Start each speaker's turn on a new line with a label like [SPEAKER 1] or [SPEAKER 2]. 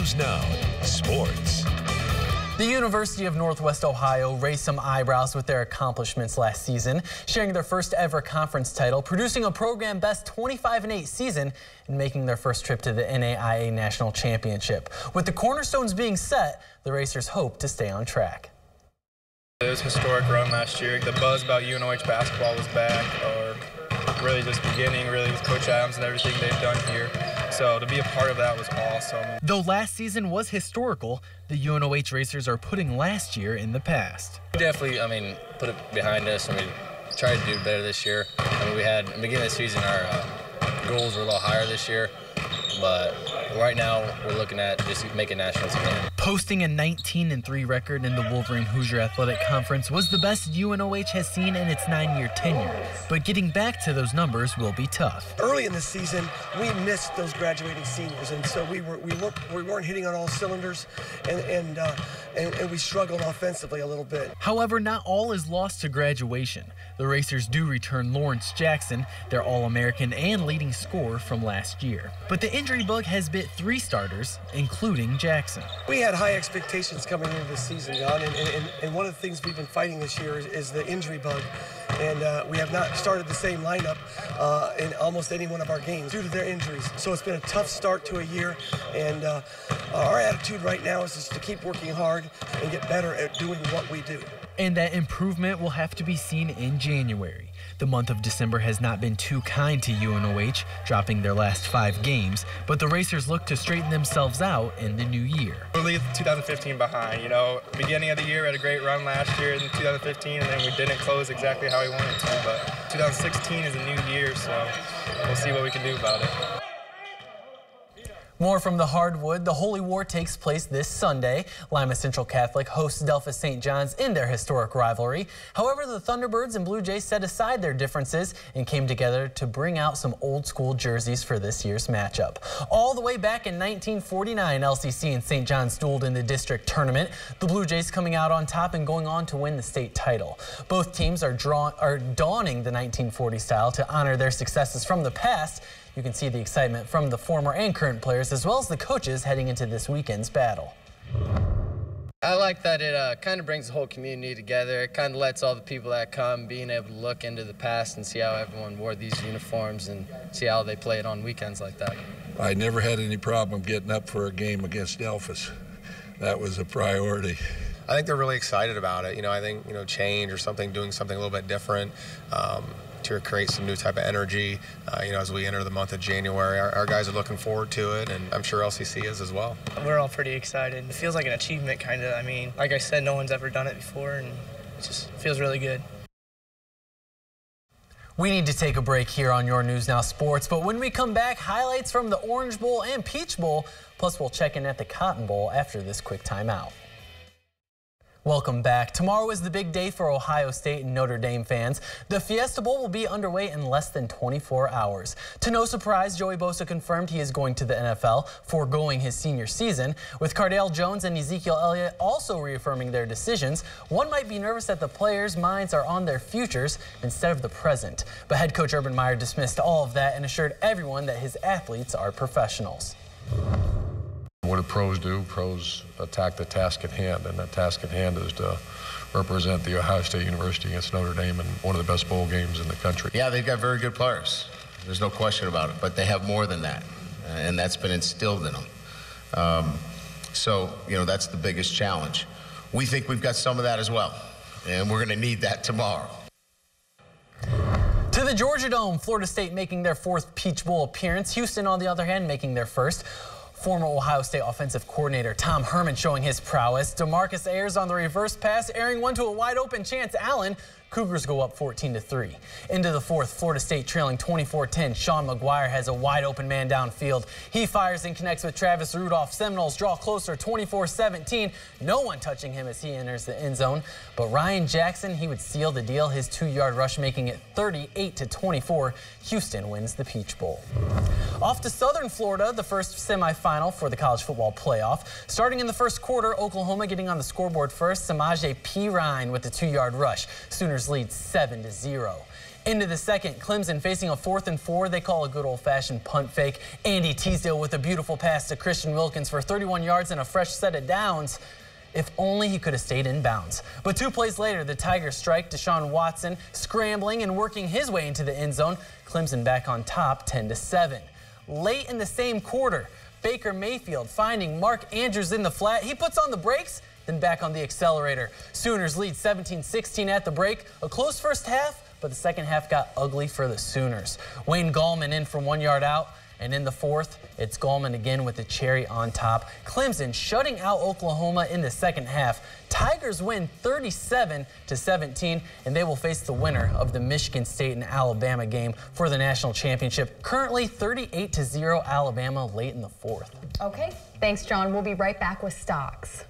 [SPEAKER 1] News Now, Sports.
[SPEAKER 2] The University of Northwest Ohio raised some eyebrows with their accomplishments last season, sharing their first ever conference title, producing a program best 25 and 8 season, and making their first trip to the NAIA National Championship. With the cornerstones being set, the Racers hope to stay on track.
[SPEAKER 3] It was a historic run last year. The buzz about UNOH basketball was back, or really just beginning, really with Coach Adams and everything they've done here. So to be a part of that was awesome.
[SPEAKER 2] Though last season was historical, the UNOH Racers are putting last year in the past.
[SPEAKER 4] Definitely, I mean, put it behind us and we tried to do better this year. I mean, we had, in the beginning of the season, our uh, goals were a little higher this year. But right now, we're looking at just making nationals again.
[SPEAKER 2] Posting a 19 and 3 record in the Wolverine Hoosier Athletic Conference was the best UNOH has seen in its nine-year tenure. But getting back to those numbers will be tough.
[SPEAKER 5] Early in the season, we missed those graduating seniors, and so we were we weren't we weren't hitting on all cylinders, and and, uh, and and we struggled offensively a little bit.
[SPEAKER 2] However, not all is lost to graduation. The Racers do return Lawrence Jackson, their All-American and leading scorer from last year. But the injury bug has bit three starters, including Jackson.
[SPEAKER 5] We had high expectations coming into the season, John, and, and, and one of the things we've been fighting this year is, is the injury bug. And uh, we have not started the same lineup uh, in almost any one of our games due to their injuries. So it's been a tough start to a year, and uh, our attitude right now is just to keep working hard and get better at doing what we do
[SPEAKER 2] and that improvement will have to be seen in January. The month of December has not been too kind to UNOH, dropping their last five games, but the Racers look to straighten themselves out in the new year.
[SPEAKER 3] We leave 2015 behind. You know, beginning of the year, we had a great run last year in 2015, and then we didn't close exactly how we wanted to, but 2016 is a new year, so we'll see what we can do about it.
[SPEAKER 2] More from the hardwood. The Holy War takes place this Sunday. Lima Central Catholic hosts Delphos St. John's in their historic rivalry. However, the Thunderbirds and Blue Jays set aside their differences and came together to bring out some old school jerseys for this year's matchup. All the way back in 1949, LCC and St. John's dueled in the district tournament. The Blue Jays coming out on top and going on to win the state title. Both teams are, drawn, are donning the 1940 style to honor their successes from the past you can see the excitement from the former and current players as well as the coaches heading into this weekend's battle.
[SPEAKER 4] I like that it uh, kind of brings the whole community together. It kind of lets all the people that come being able to look into the past and see how everyone wore these uniforms and see how they played on weekends like that.
[SPEAKER 6] I never had any problem getting up for a game against Delphos. That was a priority.
[SPEAKER 7] I think they're really excited about it. You know, I think, you know, change or something, doing something a little bit different. Um, to create some new type of energy. Uh, you know, as we enter the month of January, our, our, guys are looking forward to it, and I'm sure LCC is as well.
[SPEAKER 8] We're all pretty excited. It feels like an achievement, kind of. I mean, like I said, no one's ever done it before, and it just feels really good.
[SPEAKER 2] We need to take a break here on Your News Now Sports, but when we come back, highlights from the Orange Bowl and Peach Bowl, plus we'll check in at the Cotton Bowl after this quick timeout. Welcome back. Tomorrow is the big day for Ohio State and Notre Dame fans. The Fiesta Bowl will be underway in less than 24 hours. To no surprise, Joey Bosa confirmed he is going to the NFL, foregoing his senior season. With Cardale Jones and Ezekiel Elliott also reaffirming their decisions, one might be nervous that the players' minds are on their futures instead of the present. But head coach Urban Meyer dismissed all of that and assured everyone that his athletes are professionals.
[SPEAKER 9] What do pros do? Pros attack the task at hand, and the task at hand is to represent the Ohio State University against Notre Dame in one of the best bowl games in the country.
[SPEAKER 10] Yeah, they've got very good players. There's no question about it. But they have more than that, and that's been instilled in them. Um, so, you know, that's the biggest challenge. We think we've got some of that as well, and we're going to need that tomorrow.
[SPEAKER 2] To the Georgia Dome, Florida State making their fourth Peach Bowl appearance. Houston, on the other hand, making their first. Former Ohio State offensive coordinator Tom Herman showing his prowess. Demarcus Ayers on the reverse pass, airing one to a wide open Chance Allen. Cougars go up 14 to 3. Into the fourth, Florida State trailing 24-10. Sean Maguire has a wide open man downfield. He fires and connects with Travis Rudolph. Seminoles draw closer 24-17. No one touching him as he enters the end zone. But Ryan Jackson, he would seal the deal. His two-yard rush making it 38 to 24. Houston wins the Peach Bowl. Off to Southern Florida, the first semifinal for the college football playoff. Starting in the first quarter, Oklahoma getting on the scoreboard first. Samaje Perine with the two-yard rush. Sooners lead 7 to 0. Into the second, Clemson facing a fourth and four. They call a good old-fashioned punt fake. Andy Teasdall with a beautiful pass to Christian Wilkins for 31 yards and a fresh set of downs. If only he could have stayed in bounds. But two plays later, the Tigers strike Deshaun Watson, scrambling and working his way into the end zone. Clemson back on top, 10 to 7. Late in the same quarter, Baker Mayfield finding Mark Andrews in the flat. He puts on the brakes, then back on the accelerator. Sooners lead 17-16 at the break. A close first half, but the second half got ugly for the Sooners. Wayne Gallman in from one yard out. And in the fourth, it's Gallman again with the cherry on top. Clemson shutting out Oklahoma in the second half. Tigers win 37 to 17, and they will face the winner of the Michigan State and Alabama game for the national championship. Currently 38 to 0 Alabama late in the fourth.
[SPEAKER 11] Okay, thanks, John. We'll be right back with stocks.